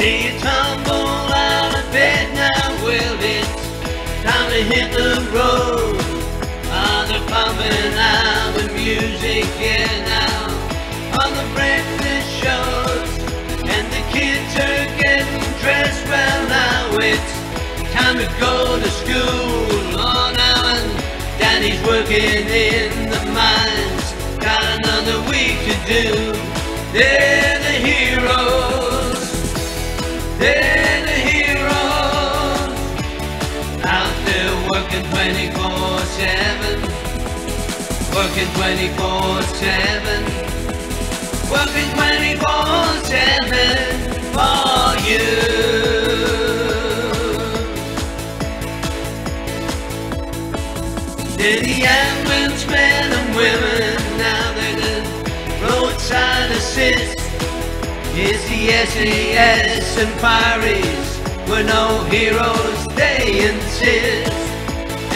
Do you tumble out of bed now? Well, it's time to hit the road. Ah, they're pumping out the music, yeah, now on the breakfast shows. And the kids are getting dressed well now. It's time to go to school. Oh, now and Daddy's working in the mines. Got another week to do. They're the heroes. They're the heroes. Out there working 24-7. Working 24-7. Working 24-7 for you. They're the ambulance men and women. Is the SAS and Paris were no heroes, they insist.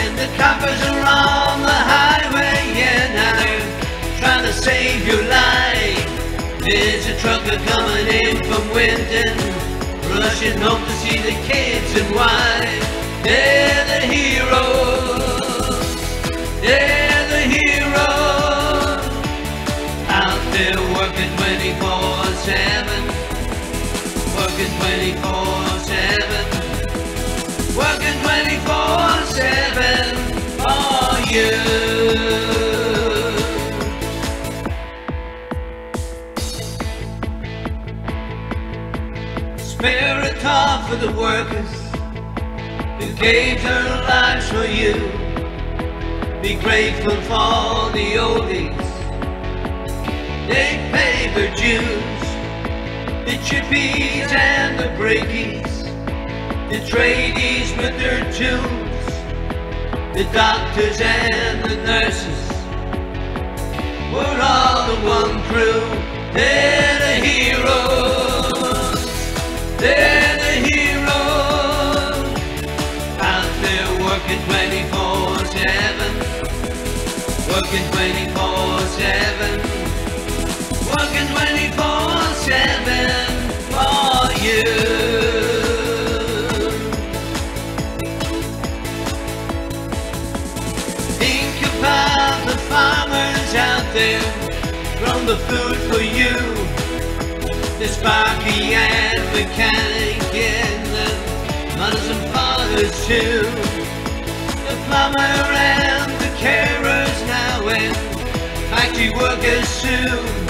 And the coppers are on the highway, yeah, now they're trying to save your life. There's a trucker coming in from Winton, rushing home to see the kids and wife. They're the heroes, working 24-7 working 24-7 for you. A thought for the workers who gave their lives for you be grateful for the oldies. They pay their dues. The chippies and the breakies, the tradies with their tunes, the doctors and the nurses, we're all the one crew. They're the heroes. They're the heroes. Out there working 24-7. Working 24-7 working 24-7 for you. Think about the farmers out there, grown the food for you. The sparky and mechanic and the mothers and fathers too. The plumber and the carers now and factory workers soon.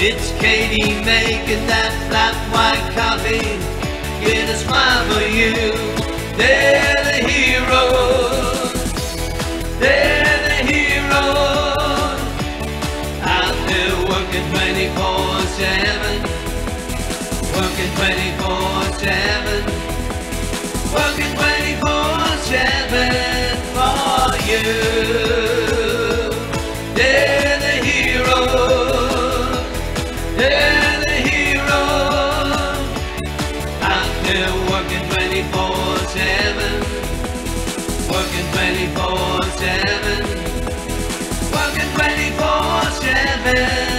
It's Katie making that flat white coffee. Get a smile for you. They're the heroes. They're the heroes. Out there working 24-7. Working 24-7. Working working 24-7, working 24-7, working 24-7